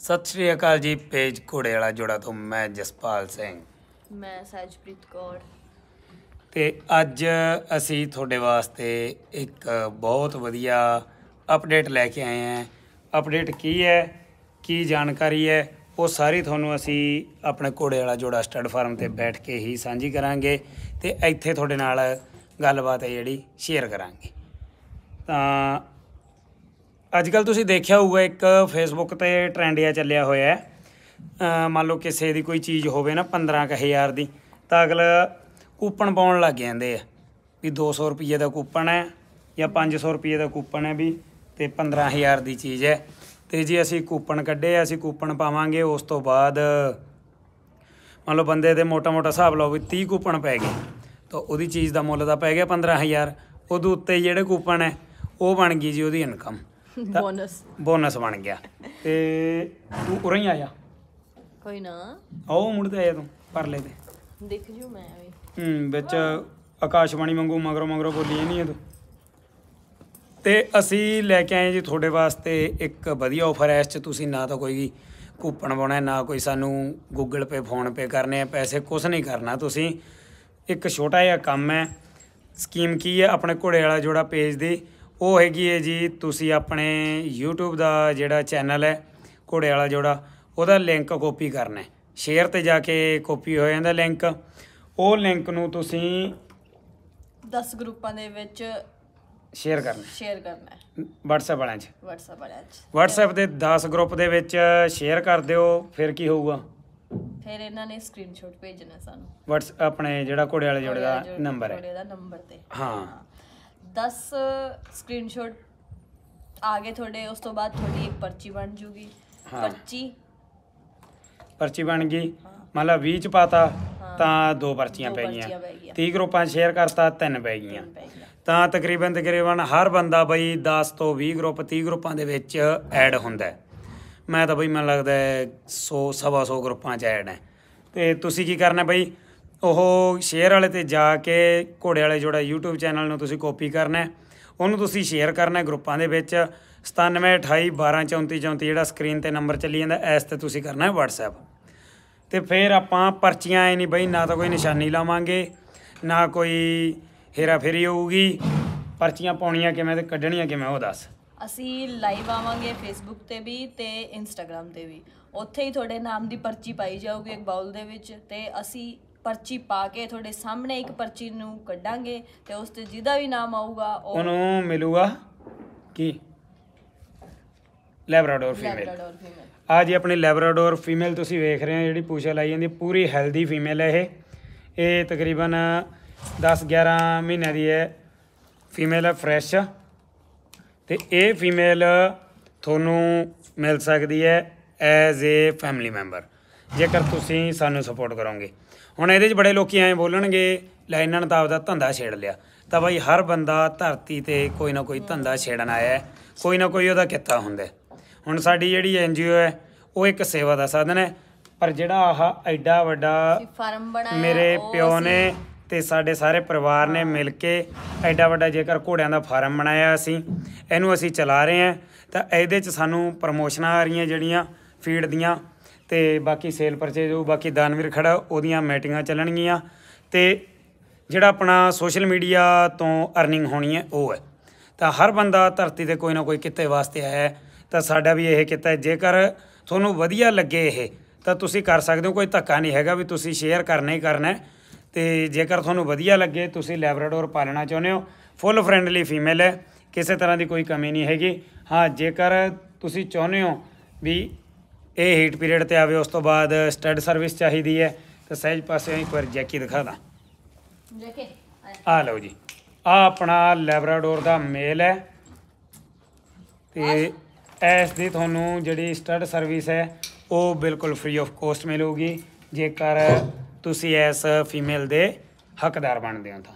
ਸਤਿ ਸ਼੍ਰੀ ਅਕਾਲ ਜੀ ਪੇਜ ਘੋੜੇ ਵਾਲਾ ਜੋੜਾ ਤੋਂ ਮੈਂ ਜਸਪਾਲ ਸਿੰਘ। ਮੈਂ ਸਹਿਜਪ੍ਰੀਤ ਕੌਰ। ਤੇ ਅੱਜ ਅਸੀਂ ਤੁਹਾਡੇ ਵਾਸਤੇ ਇੱਕ ਬਹੁਤ ਵਧੀਆ ਅਪਡੇਟ ਲੈ ਕੇ ਆਏ ਹਾਂ। ਅਪਡੇਟ ਕੀ ਹੈ ਕੀ ਜਾਣਕਾਰੀ ਹੈ ਉਹ ਸਾਰੀ ਤੁਹਾਨੂੰ ਅਸੀਂ ਆਪਣੇ ਘੋੜੇ ਵਾਲਾ ਜੋੜਾ ਸਟੱਡ ਫਾਰਮ ਤੇ ਬੈਠ ਕੇ ਹੀ ਸਾਂਝੀ ਕਰਾਂਗੇ ਤੇ ਇੱਥੇ ਤੁਹਾਡੇ ਨਾਲ ਗੱਲਬਾਤ ਹੈ ਜਿਹੜੀ ਸ਼ੇਅਰ ਕਰਾਂਗੇ। ਤਾਂ ਅੱਜ ਕੱਲ ਤੁਸੀਂ ਦੇਖਿਆ ਹੋਊਗਾ, ਇੱਕ ਫੇਸਬੁੱਕ ਤੇ ਟ੍ਰੈਂਡ ਆ ਚੱਲਿਆ ਹੋਇਆ ਹੈ। ਮੰਨ ਲਓ ਕਿਸੇ ਦੀ ਕੋਈ ਚੀਜ਼ ਹੋਵੇ ਨਾ 15000 ਦੀ, ਤਾਂ ਅਗਲਾ ਕੂਪਨ ਪਾਉਣ ਲੱਗ ਜਾਂਦੇ ਆ। ਵੀ 200 ਰੁਪਏ ਦਾ ਕੂਪਨ ਹੈ ਜਾਂ 500 ਰੁਪਏ ਦਾ ਕੂਪਨ ਹੈ ਵੀ, ਤੇ 15000 ਦੀ ਚੀਜ਼ ਹੈ। ਤੇ ਜੀ ਅਸੀਂ ਕੂਪਨ ਕੱਢੇ, ਅਸੀਂ ਕੂਪਨ ਪਾਵਾਂਗੇ, ਉਸ ਤੋਂ ਬਾਅਦ ਮੰਨ ਲਓ ਬੰਦੇ ਦੇ ਮੋਟਾ ਮੋਟਾ ਹਿਸਾਬ ਲਾਓ ਵੀ 30 ਕੂਪਨ ਪੈ ਗਏ, ਤਾਂ ਉਹਦੀ ਚੀਜ਼ ਦਾ ਮੁੱਲ ਤਾਂ ਪੈ ਗਿਆ 15000 ਉਹਦੇ ਉੱਤੇ ਜਿਹੜੇ ਕੂਪਨ ਹੈ, ਉਹ ਬਣ ਗਈ ਜੀ ਉਹਦੀ ਇਨਕਮ ਬੋਨਸ ਬੋਨਸ ਬਣ ਗਿਆ। ਤੇ ਤੂੰ ਉਰੇ ਹੀ ਆਇਆ ਕੋਈ ਨਾ। ਆਓ ਮੁੜਦੇ ਆਇਆ ਤੂੰ ਪਰਲੇ ਤੇ। ਦੇਖ ਜੂ ਮੈਂ ਵੀ। ਹੂੰ ਵਿੱਚ ਆਕਾਸ਼ਬਾਣੀ ਵਾਂਗੂ ਮਗਰੋਂ ਮਗਰੋਂ ਬੋਲੀ ਨਹੀਂ ਹੈ ਤੂੰ। ਤੇ ਅਸੀਂ ਲੈ ਕੇ ਆਏ ਜੀ ਤੁਹਾਡੇ ਵਾਸਤੇ ਇੱਕ ਵਧੀਆ ਆਫਰ ਹੈ ਇਸ 'ਚ ਤੁਸੀਂ ਨਾ ਤਾਂ ਕੋਈ ਕੂਪਨ ਪਾਉਣਾ ਨਾ ਕੋਈ ਸਾਨੂੰ ਗੂਗਲ ਪੇ ਫੋਨ ਪੇ ਕਰਨੇ ਆ ਪੈਸੇ ਕੁਝ ਨਹੀਂ ਕਰਨਾ ਤੁਸੀਂ। ਇੱਕ ਛੋਟਾ ਜਿਹਾ ਕੰਮ ਹੈ ਸਕੀਮ ਕੀ ਹੈ ਆਪਣੇ ਘੋੜੇ ਵਾਲਾ ਜੋੜਾ ਪੇਜ ਦੀ। ਉਹ ਹੈਗੀ ਹੈ ਜੀ ਤੁਸੀਂ ਆਪਣੇ YouTube ਦਾ ਜਿਹੜਾ ਚੈਨਲ ਹੈ ਘੋੜੇ ਵਾਲਾ ਜੋੜਾ ਉਹਦਾ ਲਿੰਕ ਕਾਪੀ ਕਰਨਾ ਹੈ। ਸ਼ੇਅਰ ਤੇ ਜਾ ਕੇ ਕਾਪੀ ਹੋ ਜਾਂਦਾ ਲਿੰਕ ਉਹ ਲਿੰਕ ਨੂੰ ਤੁਸੀਂ 10 ਗਰੁੱਪਾਂ ਦੇ ਵਿੱਚ ਸ਼ੇਅਰ ਕਰਨਾ ਸ਼ੇਅਰ ਕਰਨਾ WhatsApp ਵਾਲਿਆਂ 'ਚ। WhatsApp ਵਾਲਿਆਂ 'ਚ। WhatsApp ਦੇ 10 ਗਰੁੱਪ ਦੇ ਵਿੱਚ ਸ਼ੇਅਰ ਕਰ ਦਿਓ ਫਿਰ ਕੀ ਹੋਊਗਾ? ਫਿਰ ਇਹਨਾਂ ਨੇ ਸਕਰੀਨਸ਼ਾਟ ਭੇਜਣਾ ਸਾਨੂੰ। WhatsApp ਆਪਣੇ ਜਿਹੜਾ ਘੋੜੇ ਵਾਲੇ ਜੋੜੇ ਦਾ ਨੰਬਰ ਹੈ। ਘੋੜੇ ਦਾ ਨੰਬਰ ਤੇ। ਹਾਂ। 10 ਸਕਰੀਨਸ਼ਾਟ ਆ ਗਏ ਤੁਹਾਡੇ ਉਸ ਤੋਂ ਬਾਅਦ ਤੁਹਾਡੀ ਇੱਕ ਪਰਚੀ ਬਣ ਜੂਗੀ। ਪਰਚੀ? ਪਰਚੀ ਬਣ ਗਈ। ਲਾ 20 ਚ ਪਾਤਾ। ਤਾਂ ਦੋ ਪਰਚੀਆਂ ਪੈ ਗਈਆਂ। ਪੈ ਗਈਆਂ। 30 ਗਰੁੱਪਾਂ 'ਚ ਸ਼ੇਅਰ ਕਰਤਾ ਤਿੰਨ ਪੈ ਗਈਆਂ। ਤਾਂ ਤਕਰੀਬਨ ਤਕਰੀਬਨ ਹਰ ਬੰਦਾ ਬਈ 10 ਤੋਂ 20 ਗਰੁੱਪ 30 ਗਰੁੱਪਾਂ ਦੇ ਵਿੱਚ ਐਡ ਹੁੰਦਾ ਮੈਂ ਤਾਂ ਬਈ ਮੈਨੂੰ ਲੱਗਦਾ ਹੈ 100 ਸਵਾ 100 ਗਰੁੱਪਾਂ 'ਚ ਐਡ ਹੈ। ਤੇ ਤੁਸੀਂ ਕੀ ਕਰਨਾ ਬਈ? ਉਹ ਸ਼ੇਅਰ ਵਾਲੇ ਤੇ ਜਾ ਕੇ ਘੋੜੇ ਵਾਲੇ ਜੋੜਾ YouTube ਚੈਨਲ ਨੂੰ ਤੁਸੀਂ ਕਾਪੀ ਕਰਨਾ ਉਹਨੂੰ ਤੁਸੀਂ ਸ਼ੇਅਰ ਕਰਨਾ ਗਰੁੱਪਾਂ ਦੇ ਵਿੱਚ। 97 28 12 34 34 ਜਿਹੜਾ ਸਕਰੀਨ ਤੇ ਨੰਬਰ ਚੱਲੀ ਜਾਂਦਾ, ਇਸ ਤੇ ਤੁਸੀਂ ਕਰਨਾ ਹੈ WhatsApp ਤੇ ਫਿਰ ਆਪਾਂ ਪਰਚੀਆਂ ਐ ਨਹੀਂ ਬਈ, ਨਾ ਤਾਂ ਕੋਈ ਨਿਸ਼ਾਨੀ ਲਾਵਾਂਗੇ, ਨਾ ਕੋਈ ਹੇਰਾ ਫੇਰੀ ਹੋਊਗੀ। ਪਰਚੀਆਂ ਪਾਉਣੀਆਂ ਕਿਵੇਂ ਤੇ ਕੱਢਣੀਆਂ ਕਿਵੇਂ, ਉਹ ਦੱਸ। ਅਸੀਂ ਲਾਈਵ ਆਵਾਂਗੇ ਫੇਸਬੁੱਕ ਤੇ ਵੀ ਤੇ ਇੰਸਟਾਗ੍ਰam ਤੇ ਵੀ। ਉੱਥੇ ਹੀ ਤੁਹਾਡੇ ਨਾਮ ਦੀ ਪਰਚੀ ਪਾਈ ਜਾਊਗੀ ਇੱਕ ਬਾਉਲ ਦੇ ਵਿੱਚ ਤੇ ਅਸੀਂ ਪਰਚੀ ਪਾ ਕੇ ਤੁਹਾਡੇ ਸਾਹਮਣੇ ਇੱਕ ਪਰਚੀ ਨੂੰ ਕੱਢਾਂਗੇ ਤੇ ਉਸ ਤੇ ਜਿਹਦਾ ਵੀ ਨਾਮ ਆਊਗਾ ਉਹ ਉਹਨੂੰ ਮਿਲੂਗਾ ਕੀ? ਲੈਬਰਾਡੋਰ ਫੀਮੇਲ ਲੈਬਰਾਡੋਰ ਫੀਮੇਲ ਆ ਜੀ ਆਪਣੀ ਲੈਬਰਾਡੋਰ ਫੀਮੇਲ ਤੁਸੀਂ ਵੇਖ ਰਹੇ ਹੋ ਜਿਹੜੀ ਪੂਛ ਲਾਈ ਜਾਂਦੀ ਹੈ, ਪੂਰੀ ਹੈਲਦੀ ਫੀਮੇਲ ਹੈ ਇਹ। ਇਹ ਤਕਰੀਬਨ 10 11 ਮਹੀਨਿਆਂ ਦੀ ਹੈ। ਫੀਮੇਲ ਹੈ ਫਰੈਸ਼ ਤੇ ਇਹ ਫੀਮੇਲ ਤੁਹਾਨੂੰ ਮਿਲ ਸਕਦੀ ਹੈ ਐਜ਼ ਏ ਫੈਮਿਲੀ ਮੈਂਬਰ ਜੇਕਰ ਤੁਸੀਂ ਸਾਨੂੰ ਸਪੋਰਟ ਕਰੋਗੇ। ਹੁਣ ਇਹਦੇ 'ਚ ਬੜੇ ਲੋਕੀ ਐਂ ਬੋਲਣਗੇ ਲੈ ਇਹਨਾਂ ਨੇ ਤਾਂ ਆਪਦਾ ਧੰਦਾ ਛੇੜ ਲਿਆ। ਤਾਂ ਬਾਈ ਹਰ ਬੰਦਾ ਧਰਤੀ ਤੇ ਕੋਈ ਨਾ ਕੋਈ ਧੰਦਾ ਛੇੜਨ ਆਇਆ ਹੈ ਕੋਈ ਨਾ ਕੋਈ ਉਹਦਾ ਕਿੱਤਾ ਹੁੰਦਾ। ਹੁਣ ਸਾਡੀ ਜਿਹੜੀ ਐਨਜੀਓ ਹੈ ਉਹ ਇੱਕ ਸੇਵਾ ਦਾ ਸਾਧਨ ਹੈ ਪਰ ਜਿਹੜਾ ਆਹ ਐਡਾ ਵੱਡਾ ਫਾਰਮ ਬਣਾਇਆ ਮੇਰੇ ਪਿਓ ਨੇ ਤੇ ਸਾਡੇ ਸਾਰੇ ਪਰਿਵਾਰ ਨੇ ਮਿਲ ਕੇ ਐਡਾ ਵੱਡਾ ਜੇਕਰ ਘੋੜਿਆਂ ਦਾ ਫਾਰਮ ਬਣਾਇਆ ਅਸੀਂ ਇਹਨੂੰ ਅਸੀਂ ਚਲਾ ਰਹੇ ਹਾਂ। ਤਾਂ ਇਹਦੇ 'ਚ ਸਾਨੂੰ ਪ੍ਰਮੋਸ਼ਨਾਂ ਆ ਰਹੀਆਂ ਜਿਹੜੀਆਂ ਫੀਡ ਦੀਆਂ ਤੇ ਬਾਕੀ ਸੇਲ ਪਰਚੇਜ ਉਹ ਬਾਕੀ ਦਾਨਵੀਰ ਖੜਾ, ਉਹਦੀਆਂ ਮੀਟਿੰਗਾਂ ਚੱਲਣਗੀਆਂ ਤੇ ਜਿਹੜਾ ਆਪਣਾ ਸੋਸ਼ਲ ਮੀਡੀਆ ਤੋਂ ਅਰਨਿੰਗ ਹੋਣੀ ਹੈ, ਉਹ ਹੈ। ਤਾਂ ਹਰ ਬੰਦਾ ਧਰਤੀ ਤੇ ਕੋਈ ਨਾ ਕੋਈ ਕਿੱਤੇ ਵਾਸਤੇ ਆਇਆ ਹੈ, ਤਾਂ ਸਾਡਾ ਵੀ ਇਹ ਕਿੱਤਾ ਜੇਕਰ ਤੁਹਾਨੂੰ ਵਧੀਆ ਲੱਗੇ ਇਹ, ਤਾਂ ਤੁਸੀਂ ਕਰ ਸਕਦੇ ਹੋ, ਕੋਈ ਧੱਕਾ ਨਹੀਂ ਹੈਗਾ ਵੀ ਤੁਸੀਂ ਸ਼ੇਅਰ ਕਰਨਾ ਹੀ ਕਰਨਾ ਹੈ। ਤੇ ਜੇਕਰ ਤੁਹਾਨੂੰ ਵਧੀਆ ਲੱਗੇ, ਤੁਸੀਂ ਲੈਬਰਾਡੋਰ ਪਾਲਣਾ ਚਾਹੁੰਦੇ ਹੋ ਫੁੱਲ ਫ੍ਰੈਂਡਲੀ ਫੀਮੇਲ ਹੈ, ਕਿਸੇ ਤਰ੍ਹਾਂ ਦੀ ਕੋਈ ਕਮੀ ਨਹੀਂ ਹੈਗੀ। ਹਾਂ, ਜੇਕਰ ਤੁਸੀਂ ਚਾਹੁੰਦੇ ਹੋ ਵੀ ਇਹ ਹੀਟ ਪੀਰੀਅਡ ਤੇ ਆਵੇ ਉਸ ਤੋਂ ਬਾਅਦ ਸਟੱਡ ਸਰਵਿਸ ਚਾਹੀਦੀ ਹੈ। ਤਾਂ ਸਹਿਜ ਪਾਸੇ ਇੱਕ ਵਾਰ ਜੈਕੀ ਦਿਖਾ ਦਾਂ ਜੈਕੇ? ਆ ਲਓ ਜੀ। ਆ ਆਪਣਾ ਲੈਬਰਾਡੋਰ ਦਾ ਮੇਲ ਹੈ। ਤੇ ਇਸ ਦੀ ਤੁਹਾਨੂੰ ਜਿਹੜੀ ਸਟੱਡ ਸਰਵਿਸ ਹੈ ਉਹ ਬਿਲਕੁਲ ਫ੍ਰੀ ਆਫ ਕੋਸਟ ਮਿਲੂਗੀ। ਜੇਕਰ ਤੁਸੀਂ ਇਸ ਫੀਮੇਲ ਦੇ ਹੱਕਦਾਰ ਬਣਦੇ ਹੋ ਤਾਂ।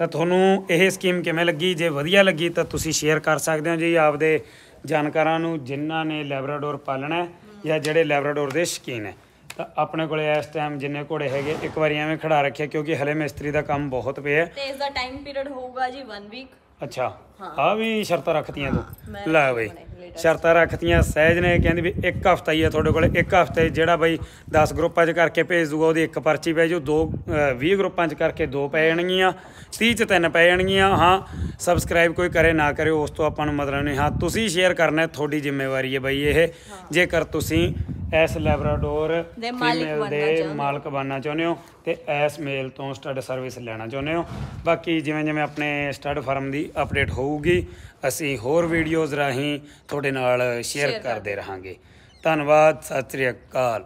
ਤਾਂ ਤੁਹਾਨੂੰ ਇਹ ਸਕੀਮ ਕਿਵੇਂ ਲੱਗੀ? ਜੇ ਵਧੀਆ ਲੱਗੀ ਤਾਂ ਤੁਸੀਂ ਸ਼ੇਅਰ ਕਰ ਸਕਦੇ ਹੋ ਜੀ ਆਪਦੇ ਜਾਣਕਾਰਾਂ ਨੂੰ ਜਿਨ੍ਹਾਂ ਨੇ ਲੈਬਰਾਡੋਰ ਪਾਲਣਾ ਹੈ। ਜਾਂ ਜਿਹੜੇ ਲੈਬਰਾਡੋਰ ਦੇ ਸ਼ੌਕੀਨ ਹੈ। ਤਾਂ ਆਪਣੇ ਕੋਲੇ ਇਸ ਟਾਈਮ ਜਿੰਨੇ ਘੋੜੇ ਹੈਗੇ, ਇੱਕ ਵਾਰੀ ਐਵੇਂ ਖੜਾ ਰੱਖਿਆ ਕਿਉਂਕਿ ਹਲੇ ਮਿਸਤਰੀ ਦਾ ਕੰਮ ਬਹੁਤ ਪਿਆ। ਤੇ ਇਸ ਦਾ ਟਾਈਮ ਪੀਰੀਅਡ ਹੋਊਗਾ ਜੀ 1 ਵੀਕ ਅੱਛਾ। ਆ ਵੀ ਸ਼ਰਤਾਂ ਰੱਖਤੀਆਂ ਤੂੰ। ਲੈ ਬਈ ਸ਼ਰਤਾਂ ਰੱਖਤੀਆਂ। ਸਹਿਜ ਨੇ ਕਹਿੰਦੀ ਵੀ ਇੱਕ ਹਫਤਾ ਹੀ ਆ ਤੁਹਾਡੇ ਕੋਲ। ਇੱਕ ਹਫ਼ਤੇ ਜਿਹੜਾ ਬਈ 10 ਗਰੁੱਪਾਂ 'ਚ ਕਰਕੇ ਭੇਜ ਦੂਗਾ ਉਹਦੀ ਇੱਕ ਪਰਚੀ ਪੈ ਜੂ ਦੋ ਅ, 20 ਗਰੁੱਪਾਂ 'ਚ ਕਰਕੇ ਦੋ ਪੈ ਜਾਣਗੀਆਂ। 30 ਚ ਤਿੰਨ ਪੈ ਜਾਣਗੀਆਂ। ਹਾਂ ਸਬਸਕ੍ਰਾਈਬ ਕੋਈ ਕਰੇ ਨਾ ਕਰੇ ਉਸ ਤੋਂ ਆਪਾਂ ਨੂੰ ਮਤਲਬ ਨਹੀਂ। ਹਾਂ ਤੁਸੀਂ ਸ਼ੇਅਰ ਕਰਨਾ ਤੁਹਾਡੀ ਜ਼ਿੰਮੇਵਾਰੀ ਹੈ ਬਈ ਇਹ। ਜੇਕਰ ਤੁਸੀਂ ਇਸ ਲੈਬਰਾਡੋਰ ਦੇ ਮਾਲਿਕ female ਬਣਨਾ ਦੇ ਚਾਹੁੰਦੇ ਹੋ। ਮਾਲਕ ਬਣਨਾ ਚਾਹੁੰਦੇ ਹੋ ਤੇ ਇਸ ਮੇਲ ਤੋਂ ਸਟੱਡ ਸਰਵਿਸ ਲੈਣਾ ਚਾਹੁੰਦੇ ਹੋ। ਬਾਕੀ ਜਿਵੇਂ ਜਿਵੇਂ ਆਪਣੇ ਸਟੱਡ ਫਰਮ ਦੀ ਅਪਡੇਟ ਹੋਊਗੀ ਅਸੀਂ ਹੋਰ ਵੀਡੀਓਜ਼ ਰਾਹੀਂ ਤੁਹਾਡੇ ਨਾਲ ਸ਼ੇਅਰ ਕਰਦੇ ਰਹਾਂਗੇ। ਧੰਨਵਾਦ ਸਤਿ ਸ੍ਰੀ ਅਕਾਲ।